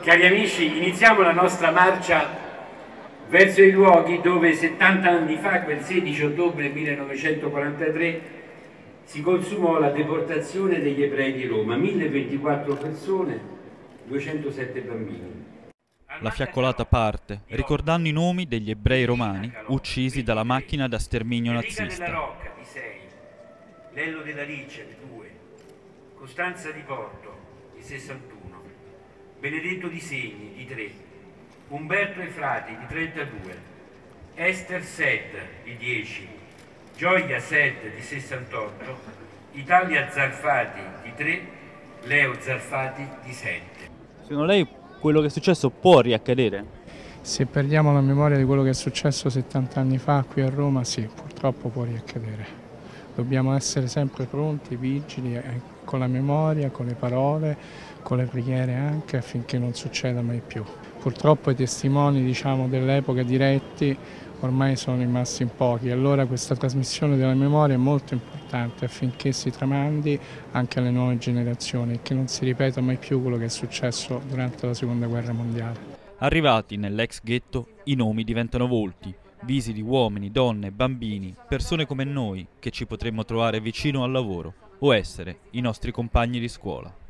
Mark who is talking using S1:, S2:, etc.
S1: Cari amici, iniziamo la nostra marcia verso i luoghi dove 70 anni fa, quel 16 ottobre 1943, si consumò la deportazione degli ebrei di Roma, 1024 persone, 207 bambini.
S2: La fiaccolata parte, ricordando i nomi degli ebrei romani uccisi dalla macchina da sterminio
S1: Enrica della
S2: nazista.
S1: Rocca di 6, Lello della Riccia di 2, Costanza di Porto di 61, Benedetto di Segni di 3, Umberto Efrati di 32, Esther Sed di 10, Gioia Sed di 68, Italia Zarfati di 3, Leo Zarfati di 7.
S2: Secondo lei quello che è successo può riaccadere?
S3: Se perdiamo la memoria di quello che è successo 70 anni fa qui a Roma, sì, purtroppo può riaccadere. Dobbiamo essere sempre pronti, vigili, eh, con la memoria, con le parole, con le preghiere anche affinché non succeda mai più. Purtroppo i testimoni diciamo, dell'epoca diretti ormai sono rimasti in pochi, allora questa trasmissione della memoria è molto importante affinché si tramandi anche alle nuove generazioni e che non si ripeta mai più quello che è successo durante la seconda guerra mondiale.
S2: Arrivati nell'ex ghetto, i nomi diventano volti, visi di uomini, donne, bambini, persone come noi che ci potremmo trovare vicino al lavoro o essere i nostri compagni di scuola.